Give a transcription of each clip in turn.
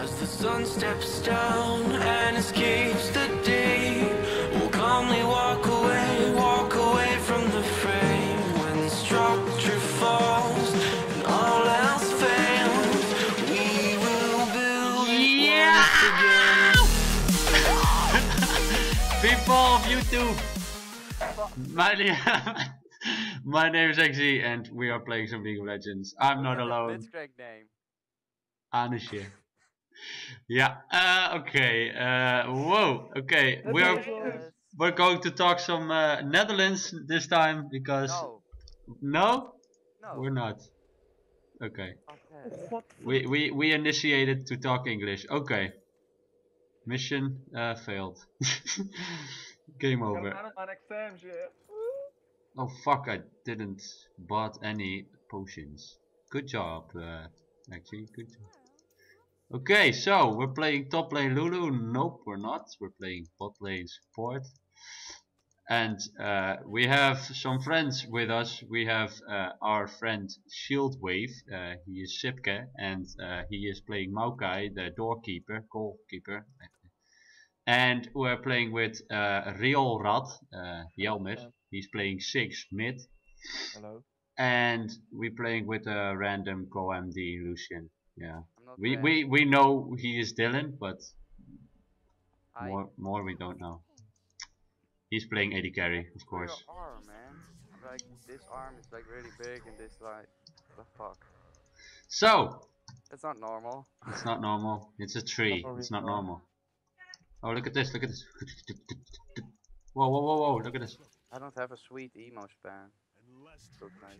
As the sun steps down and escapes the day, we'll calmly walk away, walk away from the fray. When structure falls and all else fails, we will build it once again. People of YouTube! My, name, my name is XZ and we are playing some League of Legends. I'm not alone. Blitzcrank name. Anusje. Yeah, uh, okay. Uh, whoa, okay. We're, we're going to talk some uh, Netherlands this time because. No. No? No. We're not. Okay. Okay. We, we, we initiated to talk English. Okay. Mission uh, failed. Game over. Oh fuck, I didn't bought any potions. Good job, uh, actually, good job. Okay, so we're playing top lane Lulu. Nope, we're not. We're playing bot lane support. And uh, we have some friends with us. We have uh, our friend Shieldwave. Uh, he is Sipke, and uh, he is playing Maokai, the doorkeeper, goalkeeper. And we're playing with uh, Real Rad, uh, Jelmer. He's playing 6 mid. Hello. And we're playing with a random GoMD Lucian. Yeah. I'm not We, bad. we, we know he is Dylan, but I- more, more we don't know. He's playing AD carry, of course. arm, man. Like this arm is like really big and this like the fuck. So, It's not normal. it's not normal. It's a tree. It's not normal. normal. Oh, look at this, look at this. Whoa, whoa, whoa, whoa, look at this. I don't have a sweet emo span. Look nice.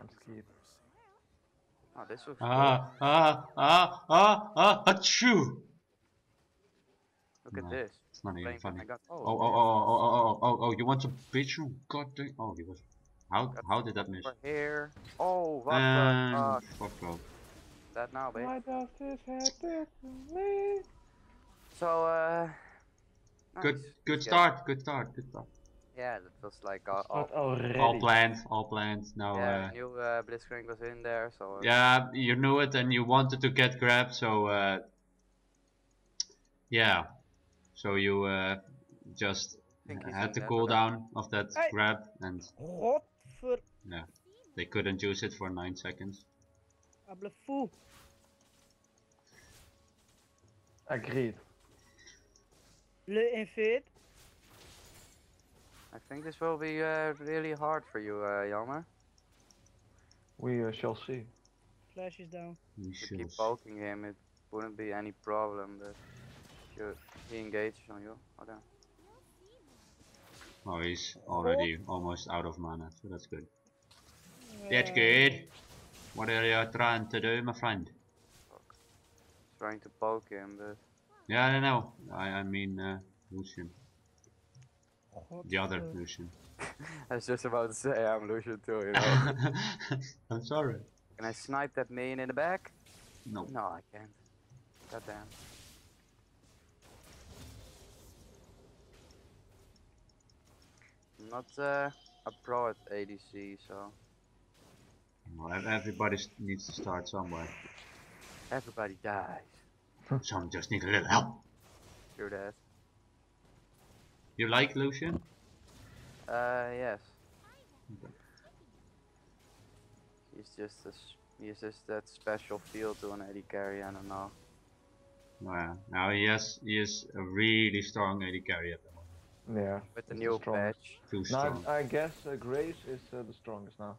I'm scared. Oh, this looks Ah, ah, ah, ah, ah, achoo! Look no. at this. It's not even funny. Got, Oh, oh, oh, oh, oh, oh, oh, oh, you want some bitch? Oh, God dang. Oh, he was. How, how did that miss? For hair. Oh, what And the fuck? fuck off. That now, babe. Why does this happen to me? So, uh. Good, nice. good Yeah. start, good start, good start. Yeah, that was like uh, all, Not already. All planned, all planned. Now, yeah, uh, I knew uh, Blitzcrank was in there, so. uh, yeah, you knew it and you wanted to get grabbed, so uh, yeah, so you uh, just think had in the there, cooldown of that Hey. grab, and Godver... they couldn't use it for nine seconds. Able fou. Agreed. Le invade. I think this will be uh, really hard for you, uh, Jelmer. We uh, shall see. Flash is down. We To shall keep s- poking him, it wouldn't be any problem, but if he engages on you. Oh, damn. Oh, he's already almost out of mana, so that's good. That's Uh, good. What are you trying to do, my friend? Trying to poke him, but Yeah, I don't know. I, I mean, uh, Lucian. The other. Lucian. I was just about to say I'm Lucian too, you know. I'm sorry. Can I snipe that main in the back? No. No, I can't. God damn. I'm not uh, a pro at ADC, so Well, everybody needs to start somewhere. everybody dies. Some just need a little help. True that. You like Lucian? Uh, yes. Okay. He's just a, s- he's just that special feel to an AD carry. I don't know. Yeah. Now he has he is a really strong AD carry at the moment. Yeah. With the new strongest. patch, Too Now, strong. I guess uh, Grace is uh, the strongest now.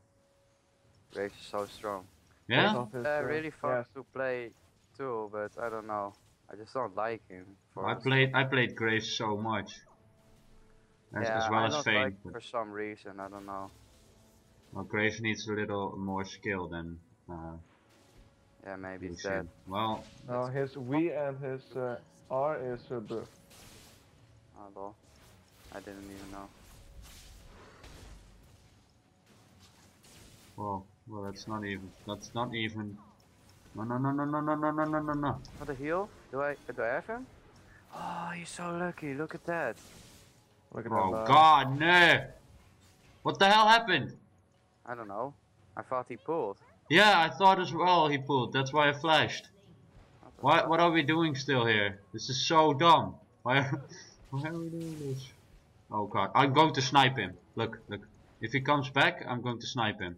Graves is so strong. Yeah? His, Uh, uh, really fun yes. to play too, but I don't know. I just don't like him. For I played I played Graves so much. As, yeah, as well I as don't Fane. like but- for some reason. I don't know. well, Graves needs a little more skill than uh, Yeah, maybe it's Lucian. that. Well, Now his V and his uh, R is uh, buff. Oh lol. I didn't even know. well, well, that's not even. That's not even. No, no, no, no, no, no, no, no, no, no, no. What a heal? Do I do I have him? Oh, he's so lucky. Look at that. Look at Oh that. uh, God, no! What the hell happened? I don't know. I thought he pulled. Yeah, I thought as well he pulled. That's why I flashed. What Why? What are we doing still here? This is so dumb. Why? Are, why are we doing this? Oh god! I'm going to snipe him. Look, look. If he comes back, I'm going to snipe him.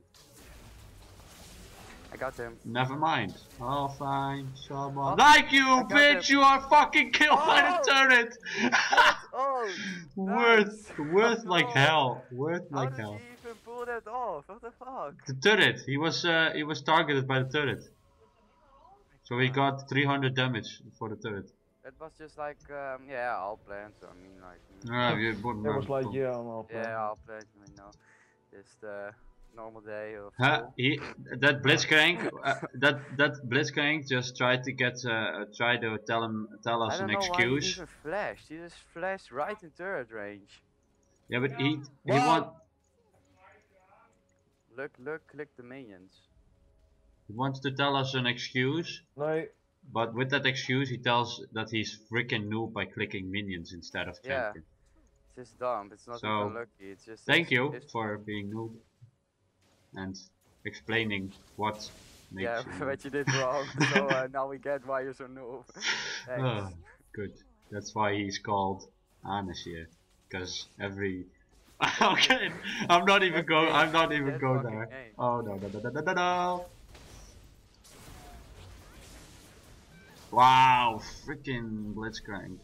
I got him. Never mind. I'll find someone Oh, like you, bitch. him. You are fucking killed by Oh. the turret. Oh! worth, nice. worth like No. hell. Worth How like did hell. he even pull that off? What the fuck? The turret. He was, uh, he was targeted by the turret. So he got 300 damage for the turret. It was just like, um, yeah, all planned. So I mean, like, Ah, you- It was like, yeah, I'm all yeah, all planned. You know, just uh, normal day of Huh? He, that Blitzcrank, uh, that that Blitzcrank just tried to get, uh, try to tell him, tell I us don't an know why he excuse. even flashed. He just flashed right in turret range. Yeah, but he, he Wow. want, Look, look, click the minions. he wants to tell us an excuse, No. but with that excuse he tells that he's freaking noob by clicking minions instead of champion. Yeah. It's just dumb. It's not So, even lucky. It's just. Thank it's- you it's- for being noob and explaining what makes Yeah, you what you did wrong. so uh, now we get why you're so. Thanks. Ah, good. That's why he's called Anashir. Because every Okay, I'm not even That's go. I'm not even That's go fucking there. game. Oh no no no no no no no Wow, freaking Blitzcrank.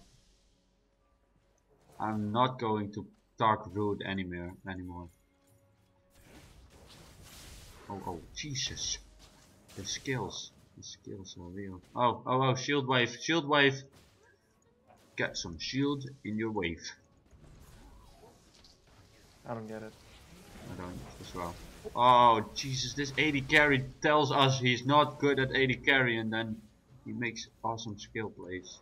I'm not going to Dark Root anymore anymore. Oh oh Jesus. The skills. The skills are real. Oh oh oh shield wave, shield wave. Get some shield in your wave. I don't get it. I don't as well. Oh Jesus, this AD carry tells us he's not good at AD carry and then he makes awesome skill plays.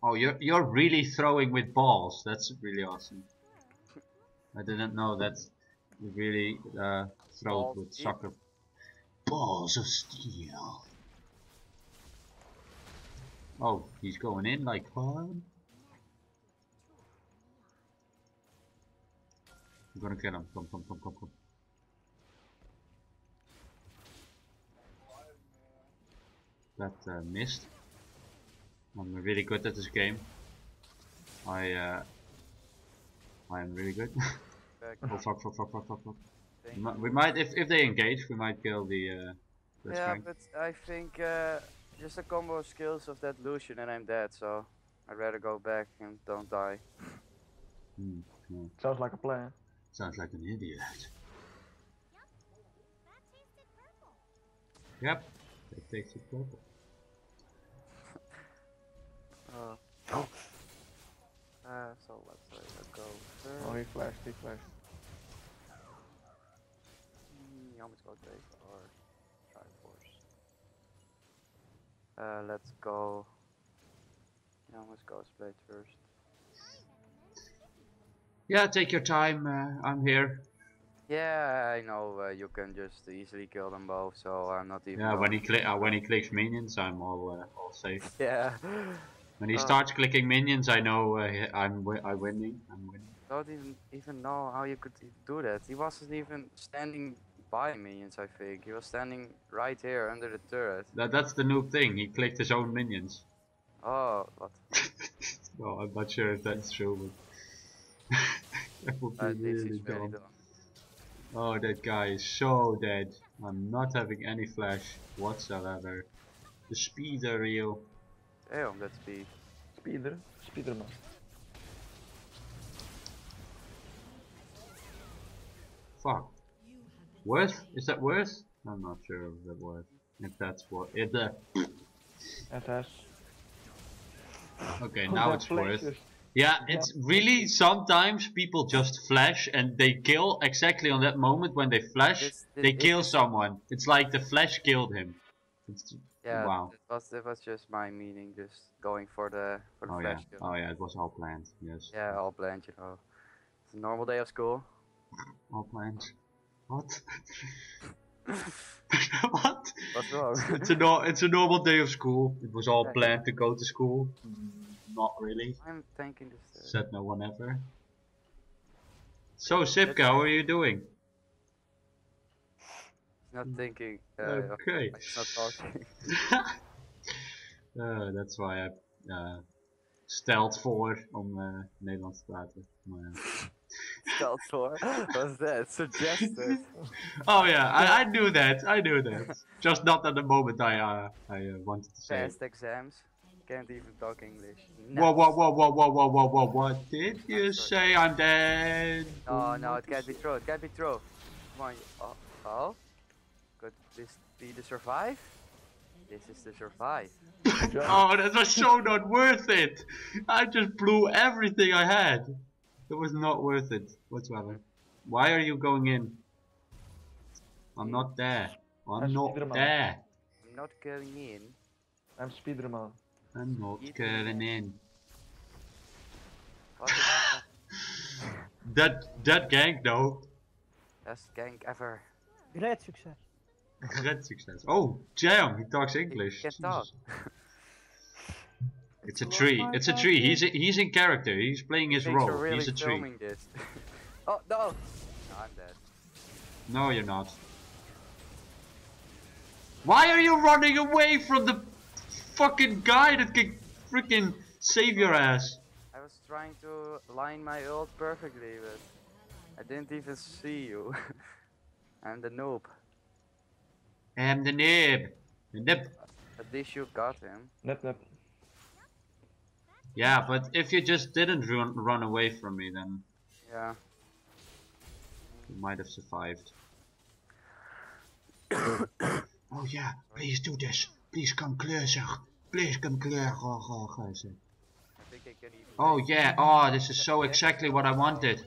Oh, you're you're really throwing with balls. That's really awesome. I didn't know that you really uh, throw with soccer. Balls of steel. Oh, he's going in like fun. I'm gonna kill him. Come, come, come, come, come. That uh, missed. I'm really good at this game. I uh, I'm really good. Oh fuck, fuck, fuck, fuck, fuck, fuck. We mi- We might, if if they engage, we might kill the. Uh, the Yeah, strength. but I think uh, just a combo of skills of that Lucian and I'm dead, so I'd rather go back and don't die. Hmm, yeah. Sounds like a plan. Sounds like an idiot. Yep, that takes it purple. Uh, uh, so let's uh, go first. Oh, he flashed, he flashed. Mm, you almost go take or try force. Uh, let's go. You almost go split first. Yeah, take your time. Uh, I'm here. Yeah, I know uh, you can just easily kill them both, so I'm not even. Yeah, when he going- click, uh, when he clicks minions, I'm all uh, all safe. Yeah. When he Uh. starts clicking minions, I know uh, I'm wi I'm winning. I'm winning. don't even even know how you could do that. He wasn't even standing by minions. I think he was standing right here under the turret. That that's the new thing. He clicked his own minions. Oh, what? well, I'm not sure if that's true, but that would be Uh, this really is really dumb. dumb. Oh, that guy is so dead. I'm not having any flash whatsoever. The speeder reel. Damn, that's speed. Speeder, Speederman. Fuck. Worse? Is that worse? I'm not sure of that worth. If that's what. If the. FS. Okay, Oh, now it's worth. flashes. Yeah, it's really sometimes people just flash and they kill exactly on that moment when they flash. This- this- they kill someone. It's like the flash killed him. It's, Yeah, Wow. it was it was just my meaning, just going for the for the oh yeah. flash kill. Oh yeah, it was all planned. Yes. Yeah, all planned, you know. It's a normal day of school. All planned. What? what? What's wrong? It's a no, it's a normal day of school. It was all Yeah. planned to go to school. Not really. I'm thanking this. Uh, Said no one ever. So Sipka, how are you doing? Not thinking. Uh, Okay. He's not talking. Eh, that's why I uh, stelt voor om eh, Nederlands te praten. Maar. Stelt voor. What's that? Suggested. oh yeah, I, I knew that. I knew that. Just not at the moment I uh, I uh, wanted to say. Past exams. Can't even talk English. Whoa, whoa, whoa, whoa, whoa, whoa, whoa, whoa, what did you I'm say? I'm dead. Oh no, it can't be true. It can't be true. Come on. Oh, oh. Could this be the survive? This is the survive. Oh, that was so not worth it. I just blew everything I had. It was not worth it whatsoever. Why are you going in? I'm not there. I'm That's not there. I'm not going in. I'm Spiderman. I'm not Eat getting in. What is that? That that gang though. Best gank ever. Great succes. Great success. Oh, Jam, he talks English. can talk. It's a tree. It's a tree. He's he's in character. He's playing his role. really he's a tree. this. oh no! No, I'm dead. No, you're not. Why are you running away from the fucking guy that can freaking save your ass? I was trying to line my ult perfectly, but I didn't even see you. I'm the noob. I'm the nib. The nib. At least you got him. Nip nip. Yeah, but if you just didn't run, run away from me, then Yeah. you might have survived. oh yeah, please do this. Please come closer. Please come closer. I think I can even. Oh yeah, oh this is so exactly what I wanted.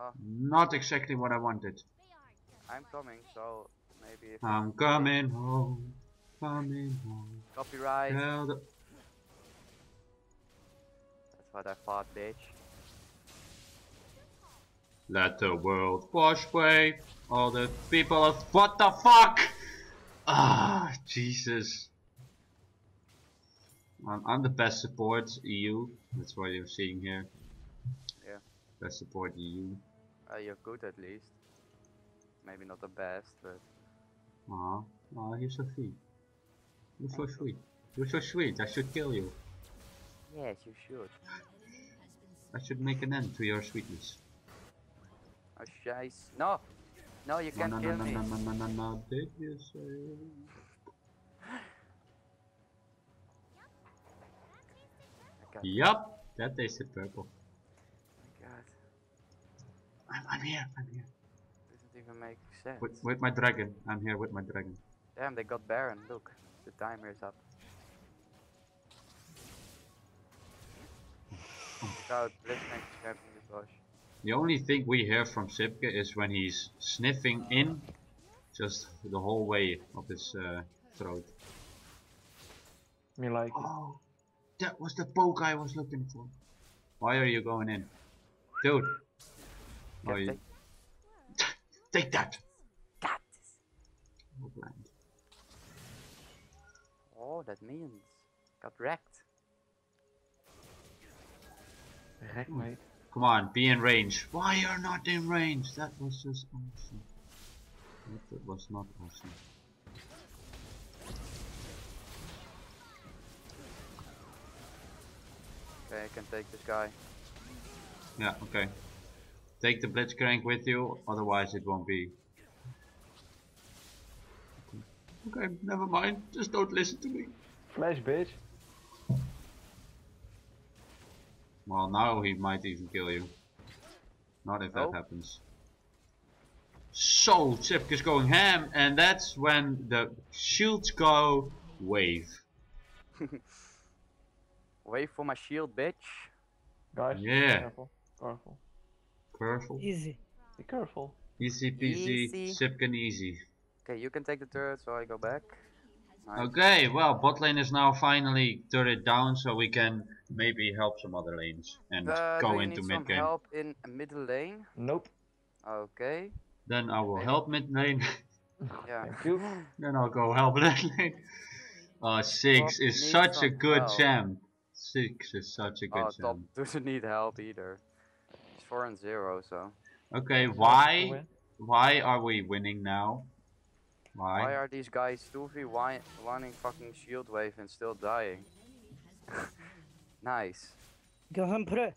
Oh, Not exactly what I wanted. I'm coming, so maybe if I'm coming home, coming home. copyright. That's what I thought, bitch. Let the world wash away all the people of what the fuck? Ah, Jesus. I'm, I'm the best support EU. That's what you're seeing here. Yeah. Best support EU. Uh, you're good at least. Maybe not the best, but Aw, aw, you're so sweet. You're so sweet. You're so sweet. I should kill you. yes, you should. I should make an end to your sweetness. Oh, shice. No! No, you can't no, no, kill no, me. no, no, no, no, no. no, Did you say? Yup, that tasted purple. Oh my God. I'm, I'm here. I'm here. Doesn't even make sense. With, with my dragon. I'm here with my dragon. Damn, they got Baron. Look, the timer is up. Scout, Blitzcrank is camping the bush. The only thing we hear from Sipke is when he's sniffing in, just the whole way of his uh, throat. Me like. Oh, that was the poke I was looking for. Why are you going in, dude? Oh, Get you the- take that. Got this. Oh, blind. Oh, that means got wrecked. Gek mate. Come on, be in range. Why you're not in range? That was just awesome. That was not awesome. Okay, I can take this guy. Yeah, okay. Take the Blitzcrank with you, otherwise it won't be. Okay, never mind. Just don't listen to me. Flash bitch. Well, now he might even kill you. Not if that Oh. happens. So, Chip is going ham, and that's when the shields go wave. Wait for my shield, bitch. Guys. Yeah. Careful. Careful. Careful. Easy. Be careful. Easy peasy, Easy. Sipkin easy. Okay, you can take the turret, so I go back. Nice. Okay, well, bot lane is now finally turret down, so we can maybe help some other lanes and Uh, go do you into need mid some game. help in middle lane? Nope. Okay. Then I will Maybe. help mid lane. Yeah. Thank you. then I'll go help lane lane. Uh, six Top is such a good help. champ. Six is such a good Oh, top champ. doesn't need help either. He's four and zero, so Okay, why why are we winning now? Why? why are these guys 2v1 wanting fucking shield wave and still dying? nice. Gahampre.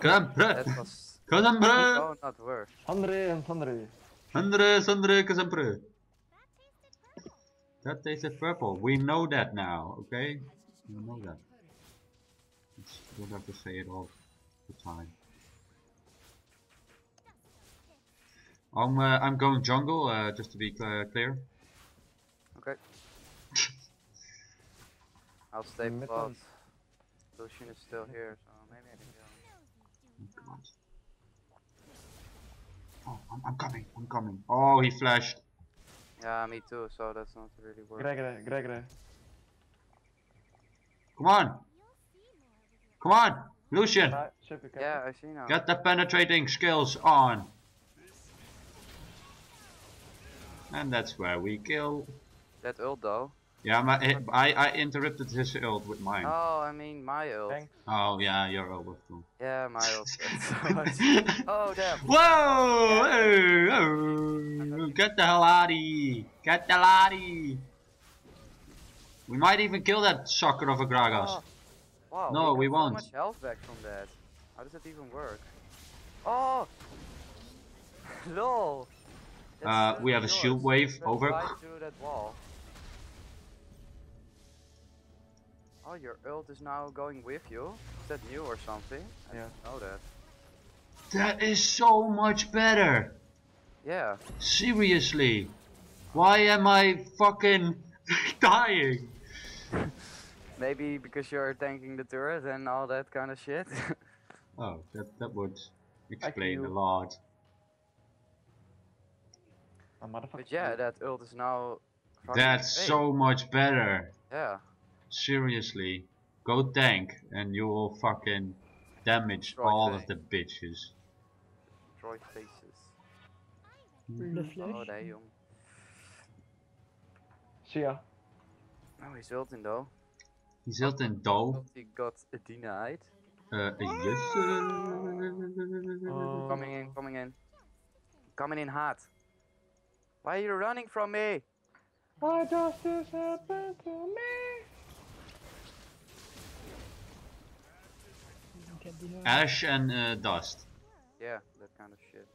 Come, That was come, so not worth. Andre and Andre. Andre, Sandre, Kazampre. That tasted purple. We know that now, okay? We know that. It's, don't have to say it all the time. I'm, uh, I'm going jungle, uh, just to be cl- clear. Okay. I'll stay Mid Lucian is still here, so maybe I can go. Oh, I'm, I'm coming, I'm coming. Oh, he flashed. Yeah, me too, so that's not really worth Gregre, Gregre. Come on! Come on! Lucian! Right, super careful. Yeah, I see now. Get the penetrating skills on! And that's where we kill. That ult though. Yeah, my, I, I interrupted his ult with mine. Oh, I mean my ult. Thanks. Oh yeah, your ult was too. Yeah, my ult. so oh damn. Whoa! Oh, oh, Get the hell out of here! Get the hell out of here! We might even kill that sucker of a Gragas. Oh, wow. No, we, we won't. So much health back from that. How does it even work? Oh. Lol. That's Uh, we have a shield wave, over. Right through that wall. Oh, your ult is now going with you. Is that new or something? I Yeah. didn't know that. That is so much better! Yeah. Seriously! Why am I fucking dying? Maybe because you're tanking the turret and all that kind of shit. Oh, that, that would explain a lot. A motherfucker. but yeah, that ult is now. That's great. so much better. Yeah. Seriously. Go tank and you will fucking damage Destroy all of the bitches. Destroy faces. Oh, flash. damn. See ya. Oh, he's ulting though. He's ult in dough. He got denied. Uh, yes. Oh. Coming in, coming in. Coming in hot. Why are you running from me? Why does this happen to me? Ash and uh, dust. Yeah, that kind of shit.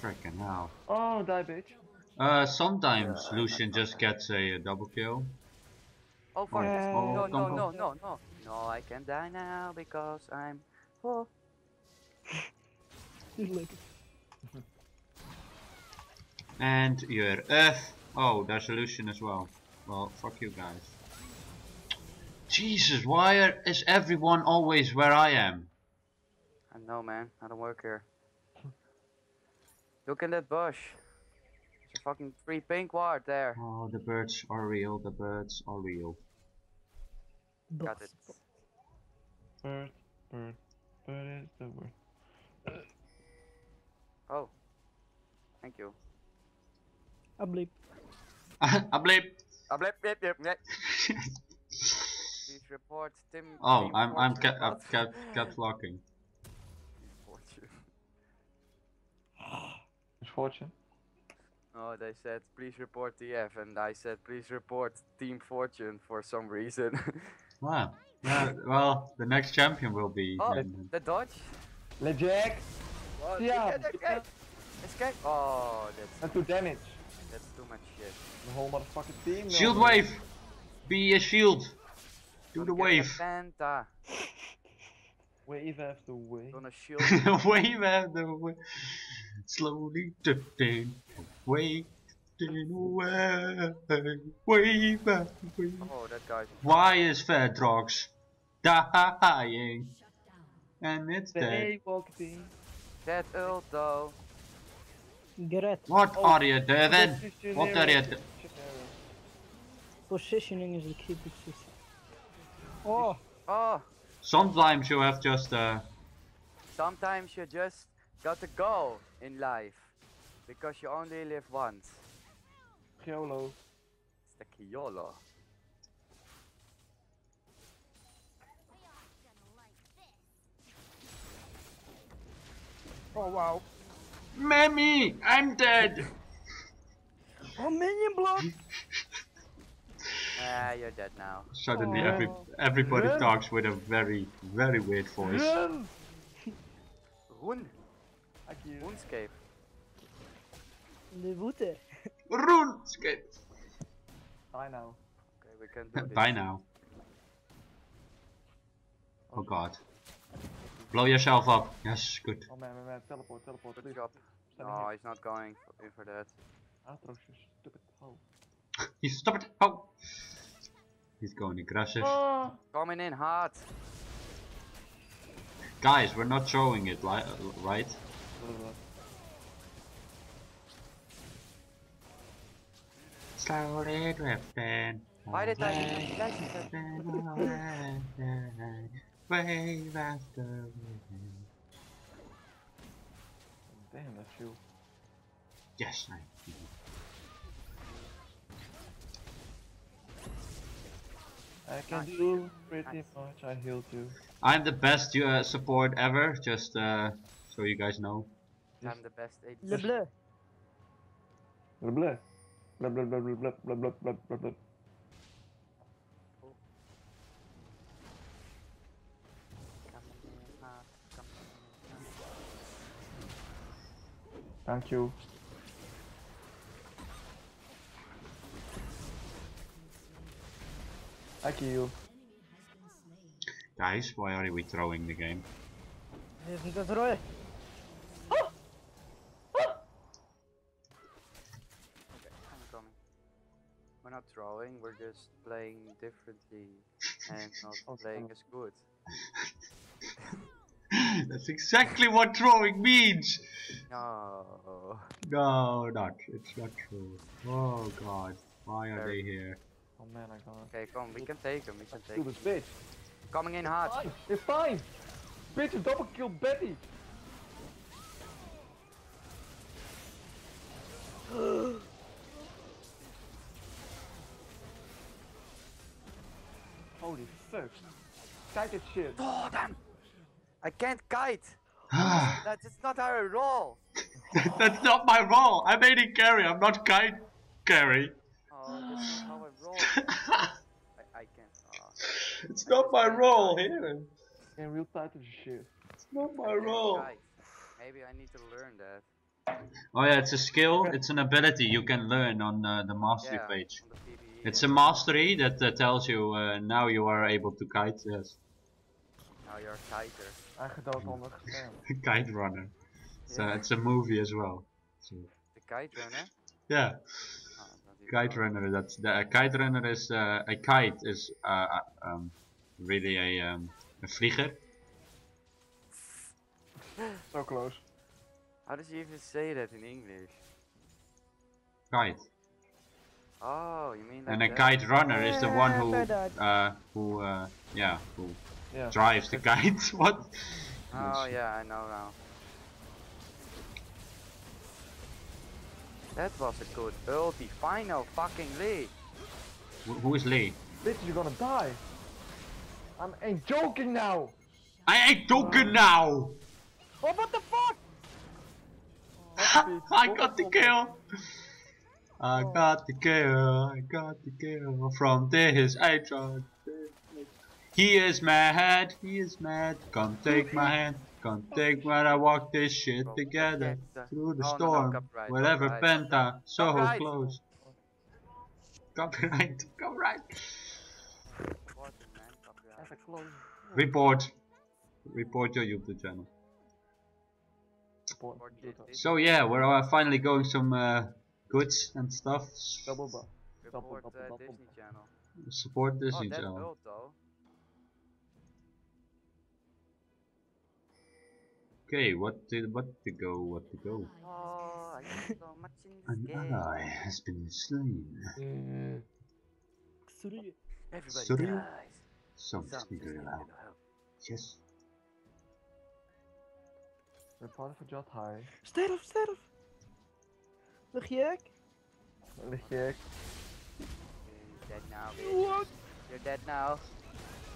Freaking hell. Oh, die bitch. Uh, sometimes Lucian just gets a, uh double kill. Oh fuck! Yeah. no, Oh, no, come, no, no, no, no! I can die now because I'm. Oh. Look. And your earth. Oh, there's a Lucian as well. Well, fuck you guys. Jesus, why are, is everyone always where I am? I know, man. I don't work here. Look in that bush. There's a fucking free pink ward there. Oh, the birds are real, the birds are real. Got it. Bird, bird, bird is the word. Oh. Thank you. I bleep. I bleep. Ah, blip, blip, blip, blip. Please report Tim. Oh, Team I'm I'm Fortune ca- I'm bot. cap caps locking. Fortune. Misfortune. Oh, they said please report TF, and I said please report Team Fortune for some reason. Wow. Yeah, well, the next champion will be. oh, then- the dodge. Le Oh, Yeah, escape, escape, escape. Oh, that's And to damage. That's too much shit. The whole motherfucking team. Shield wave! Be a shield! Do the wave! Penta. Wave after wave. Gonna shield. wave after wave. Slowly drifting away. Drifting away. Wave after wave. oh, that guy's. Why is Fedrox dying? And it's dead. They walked in. That ult though. Gret. What Oh, are you doing? What are you do- Positioning is the key to success. Oh, Oh, Sometimes you have just uh sometimes you just gotta go in life because you only live once. YOLO. It's the Kyolo. Oh wow. Mammy, I'm dead. Oh minion block! Ah, you're dead now. Suddenly, every Oh. everybody Run. talks with a very very weird voice. Run! Rune. Fuck you. RuneScape. De voeten. RuneScape. Die now. Okay, we can do this. Bye now. Oh god. Blow yourself up. Yes, good. Oh man, man, man, teleport, teleport, Good please. job. No, here. he's not going for, in for that. Atros, you stupid hoe. You stop it. Oh. He's going aggressive. Ah! Coming in hard. Guys, we're not showing it, li- right? Slowly drifting. Why did I even flash? Wave after wave. Damn, that's you. Yes, I. do. I can Nice. do pretty Nice. much. I healed you. I'm the best uh, support ever, just uh, so you guys know. I'm the best AD. Le bleu. Blah blah. Blah blah blah blah blah blah blah blah blah blah. Thank you. I kill you. Guys, why are we throwing the game? Even dat rooi. Okay, I'm coming. We're not throwing, we're just playing differently and not playing as good. That's exactly what throwing means! No. No, not. It's not true. Oh god, why are they here? Oh man, I got. Okay, come, we can take him, we can take him. Stupid bitch. Coming in hard. Fine. It's fine. Bitch, you double killed Betty. Holy fuck. Kijk het shit. Oh, damn! I can't kite! That is not how I roll! That's not my role! I'm AD carry, I'm not kite carry. Oh, that's not how I roll. I, I can't. Oh, It's not my role here. In real tight as shit. It's not my can't role. kite. Maybe I need to learn that. Oh yeah, it's a skill, it's an ability you can learn on uh, the mastery Yeah, page. the It's a mastery that uh, tells you uh, now you are able to kite, yes. Now you're a kiter. Aangedoodhondig geschermd. kite runner. So Yeah. it's a movie as well. So, The kite runner? yeah, Oh, kite runner. That's the a kite runner is uh, a kite is uh, uh, um, really a um, a vlieger. So close. How does you even say that in English? Kite. Oh, you mean like And a that? kite runner is the one who uh, who uh, yeah who Yeah. drives the kite. what? Oh yeah, I know now. That was a good ulti, final fucking Lee. Wh- Who is Lee? Bitch, you're gonna die. I'm ain't joking now. I ain't joking now. Oh, what the fuck? I got the kill. I got the kill. I got the kill from this Atron. He is mad. He is mad. Come take my hand. Come take when I walk this shit together through the no, no, storm. Whatever. Penta, so close. Copyright. Copyright. What the man, copyright. That's a close. Report. Report your YouTube channel. Support. Or Do did that. it? So yeah, we're uh, finally going some uh, goods and stuff. Double buff. double, Report double, uh. Disney Channel. Support Disney oh, that channel. Okay, what did what to go? What to go? Oh, so An game. ally has been slain. Mm. Sorry. Everybody Sorry? dies. Some Some speaker just a help. Yes. Report for Jot High. Sterf, sterf. Lig je ek? Lig je ek. You're dead now, bitch. What? You're dead now.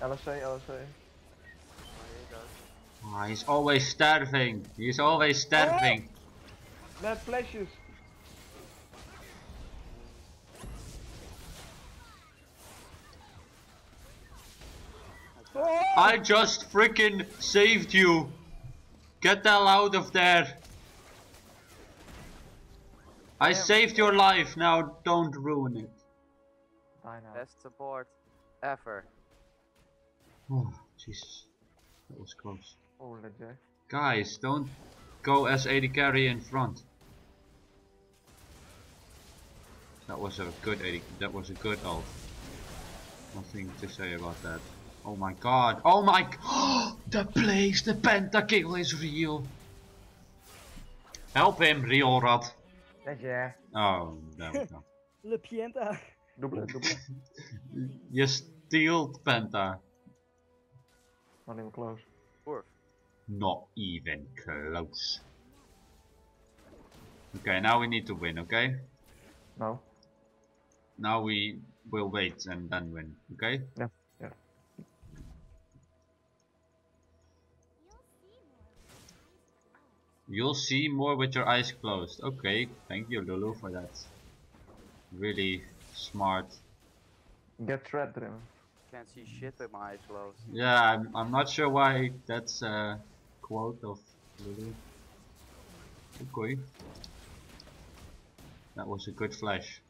LSC, LSC. Oh, here you go. Ah, he's always starving. He's always starving. Net flashes. Oh! I just freaking saved you. Get the hell out of there. I Damn. saved your life, now don't ruin it. Die now. Best support ever. Oh, Jesus. That was close. Oh, legend. Guys, don't go as AD carry in front. That was a good AD, that was a good ult. Nothing to say about that. Oh my god, oh my god, the place, the pentakill is real. Help him, real rat. Legend. Oh, there we go. Le Pienta. Double, double. Je stealt Penta. Not even close. Fourth. Not even close. Okay, now we need to win, okay? No. Now we will wait and then win, okay? Yeah, yeah. You'll see more with your eyes closed. Okay, thank you Lulu for that. Really smart. Get threat driven. Can't see shit with my eyes closed. Yeah, I'm, I'm not sure why that's a quote of Lulu. Okay. That was a good flash.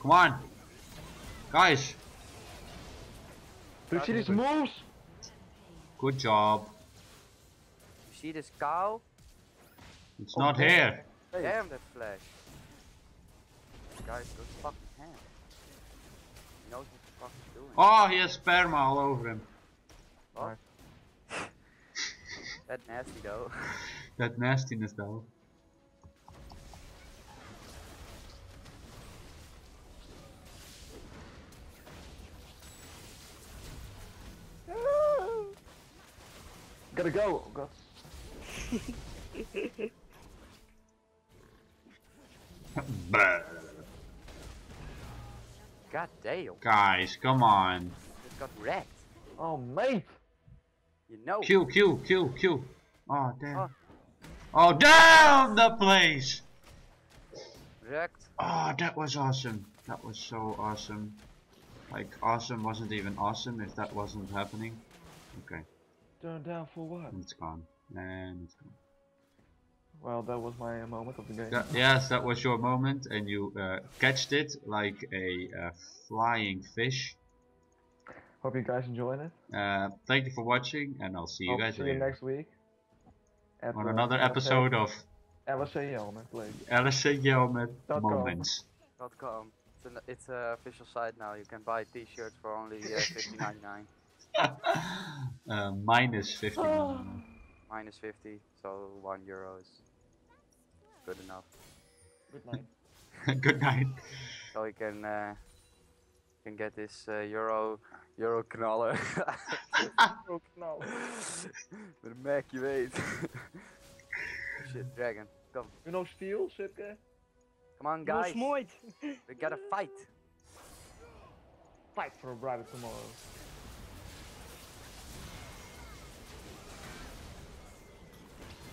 Come on! Guys! Do you see these moves? Good job. You see this cow? It's not here. Damn that flash. Guys, go fucking fuck he's oh, doing. Oh, he has sperma all over him. That nasty though. That nastiness though. Gotta go. Oh, God. God damn. Guys, come on. Just got wrecked. Oh, mate. You know. Q, Q, Q, Q. Oh, damn. Oh. Oh, damn the place! Wrecked. Oh, that was awesome. That was so awesome. Like, awesome wasn't even awesome if that wasn't happening. Okay, Turn down for what? it's gone. And it's gone. Well, that was my uh, moment of the game. That- yes, that was your moment, and you uh, catched it like a uh, flying fish. Hope you guys enjoyed it. Uh, thank you for watching, and I'll see you Hope guys to see you next week. On another episode of LSA Helmet, please. LSC Jelmet Dot com. Moments. Dot com. It's an it's a official site now. You can buy t-shirts for only uh, 50.99 uh, minus 50. minus 50. So one euro is good enough. Good night. Good night. So you can uh, can get this uh, euro euro knaller. no. Met een Mac, je weet. Shit, dragon. Come, You know steel, Sipke? come on No guys. smoit. We gotta fight. Fight for a brighter tomorrow.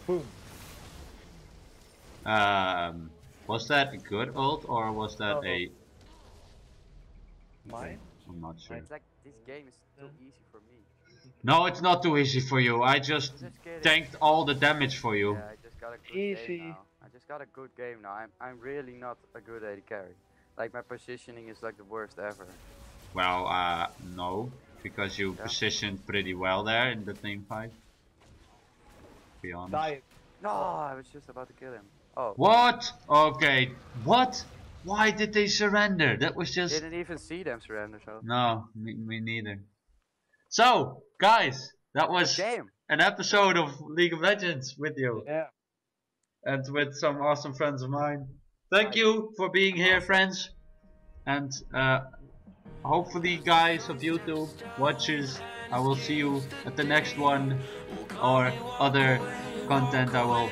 Boom. Um, was that a good ult or was that Oh. a? Mine? I'm not sure. It's like this game is too easy for me. No, it's not too easy for you. I just Just tanked all the damage for you. Yeah, I just got a good Easy. game now. I just got a good game now. I'm I'm really not a good AD carry. Like my positioning is like the worst ever. Well, uh, no, because you Yeah. positioned pretty well there in the team fight. Be honest. Die. No, I was just about to kill him. Oh, What? Okay. What? Why did they surrender? That was just. didn't even see them surrender. So No, me, me neither. So, guys, that was an episode of League of Legends with you Yeah. and with some awesome friends of mine. Thank you for being here, friends. And uh, hopefully, guys of YouTube, watchers, I will see you at the next one or other content I will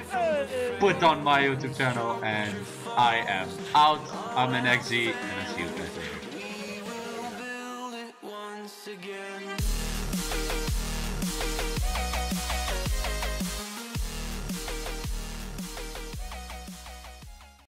put on my YouTube channel. And I am out. I'm an XZ,